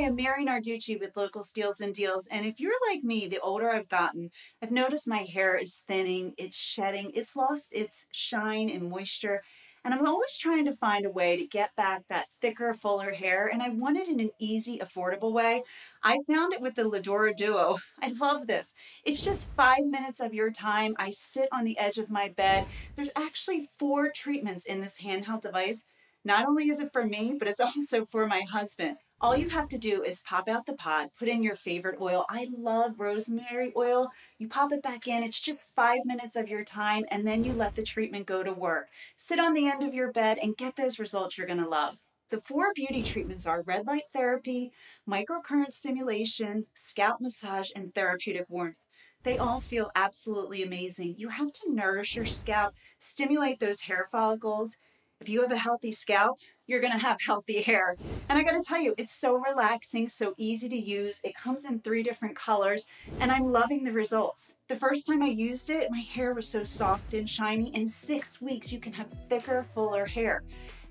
Hi, I'm Mary Narducci with Local Steals and Deals. And if you're like me, the older I've gotten, I've noticed my hair is thinning, it's shedding, it's lost its shine and moisture. And I'm always trying to find a way to get back that thicker, fuller hair. And I want it in an easy, affordable way. I found it with the Laduora Duo. I love this. It's just five minutes of your time. I sit on the edge of my bed. There's actually four treatments in this handheld device. Not only is it for me, but it's also for my husband. All you have to do is pop out the pod, put in your favorite oil. I love rosemary oil. You pop it back in, it's just five minutes of your time, and then you let the treatment go to work. Sit on the end of your bed and get those results you're gonna love. The four beauty treatments are red light therapy, microcurrent stimulation, scalp massage, and therapeutic warmth. They all feel absolutely amazing. You have to nourish your scalp, stimulate those hair follicles. If you have a healthy scalp, you're gonna have healthy hair. And I gotta tell you, it's so relaxing, so easy to use. It comes in three different colors, and I'm loving the results. The first time I used it, my hair was so soft and shiny. In six weeks, you can have thicker, fuller hair.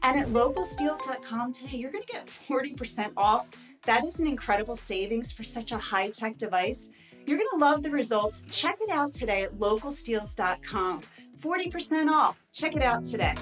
And at localsteals.com today, you're gonna get 40% off. That is an incredible savings for such a high-tech device. You're gonna love the results. Check it out today at localsteals.com. 40% off. Check it out today.